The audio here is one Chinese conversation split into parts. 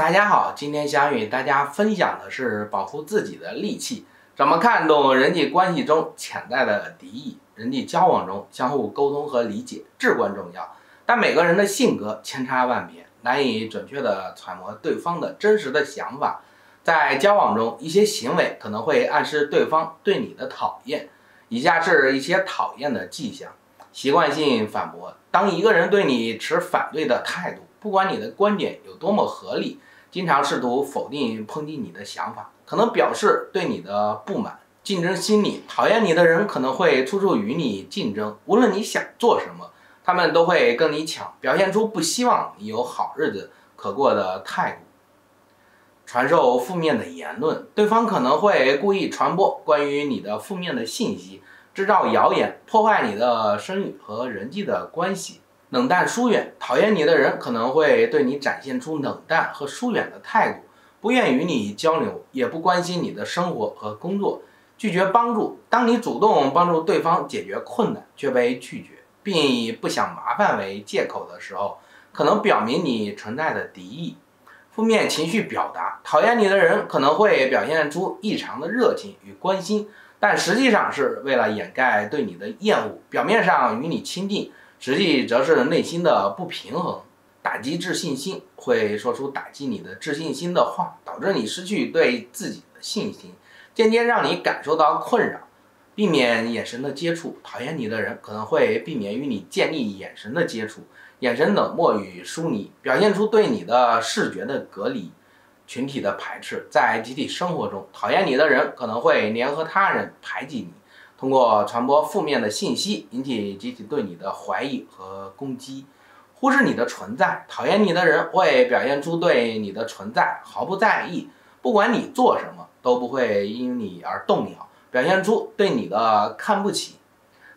大家好，今天想与大家分享的是保护自己的利器，怎么看懂人际关系中潜在的敌意？人际交往中相互沟通和理解至关重要，但每个人的性格千差万别，难以准确地揣摩对方的真实的想法。在交往中，一些行为可能会暗示对方对你的讨厌。以下是一些讨厌的迹象：习惯性反驳。当一个人对你持反对的态度，不管你的观点有多么合理，经常试图否定、抨击你的想法，可能表示对你的不满。竞争心理，讨厌你的人可能会处处与你竞争，无论你想做什么，他们都会跟你抢，表现出不希望你有好日子可过的态度。传授负面的言论，对方可能会故意传播关于你的负面的信息，制造谣言，破坏你的声誉和人际的关系。冷淡疏远，讨厌你的人可能会对你展现出冷淡和疏远的态度，不愿与你交流，也不关心你的生活和工作，拒绝帮助。当你主动帮助对方解决困难却被拒绝，并以不想麻烦为借口的时候，可能表明你存在的敌意。负面情绪表达，讨厌你的人可能会表现出异常的热情与关心，但实际上是为了掩盖对你的厌恶，表面上与你亲近。实际则是内心的不平衡，打击自信心，会说出打击你的自信心的话，导致你失去对自己的信心，间接让你感受到困扰。避免眼神的接触，讨厌你的人可能会避免与你建立眼神的接触，眼神冷漠与疏离，表现出对你的视觉的隔离，群体的排斥。在集体生活中，讨厌你的人可能会联合他人排挤你。通过传播负面的信息，引起集体对你的怀疑和攻击，忽视你的存在。讨厌你的人会表现出对你的存在毫不在意，不管你做什么都不会因你而动摇，表现出对你的看不起。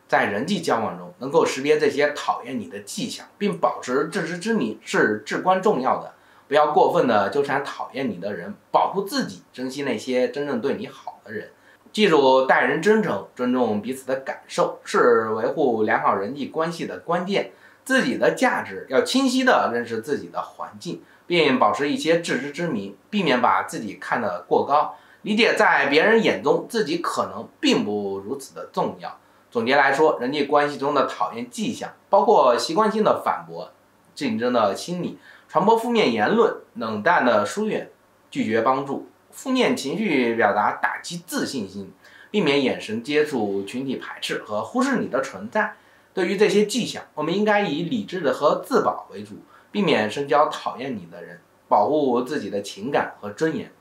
在人际交往中，能够识别这些讨厌你的迹象，并保持自知之明是至关重要的。不要过分的纠缠讨厌你的人，保护自己，珍惜那些真正对你好的人。记住，待人真诚，尊重彼此的感受，是维护良好人际关系的关键。自己的价值要清晰地认识自己的环境，并保持一些自知之明，避免把自己看得过高。理解在别人眼中，自己可能并不如此的重要。总结来说，人际关系中的讨厌迹象包括习惯性的反驳、竞争的心理、传播负面言论、冷淡的疏远、拒绝帮助。负面情绪表达打击自信心，避免眼神接触、群体排斥和忽视你的存在。对于这些迹象，我们应该以理智的和自保为主，避免深交讨厌你的人，保护自己的情感和尊严。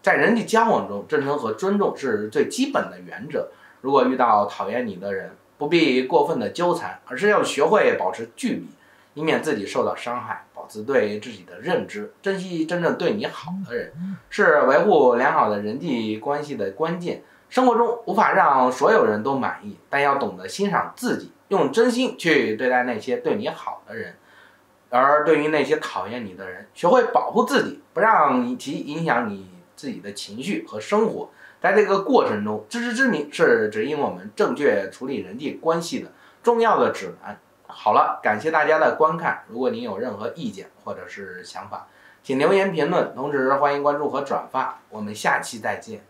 在人际交往中，真诚和尊重是最基本的原则。如果遇到讨厌你的人，不必过分的纠缠，而是要学会保持距离，以免自己受到伤害。保持对自己的认知，珍惜真正对你好的人，是维护良好的人际关系的关键。生活中无法让所有人都满意，但要懂得欣赏自己，用真心去对待那些对你好的人。而对于那些讨厌你的人，学会保护自己，不让其影响你自己的情绪和生活。在这个过程中，自知之明是指引我们正确处理人际关系的重要的指南。好了，感谢大家的观看。如果您有任何意见或者是想法，请留言评论，同时欢迎关注和转发。我们下期再见。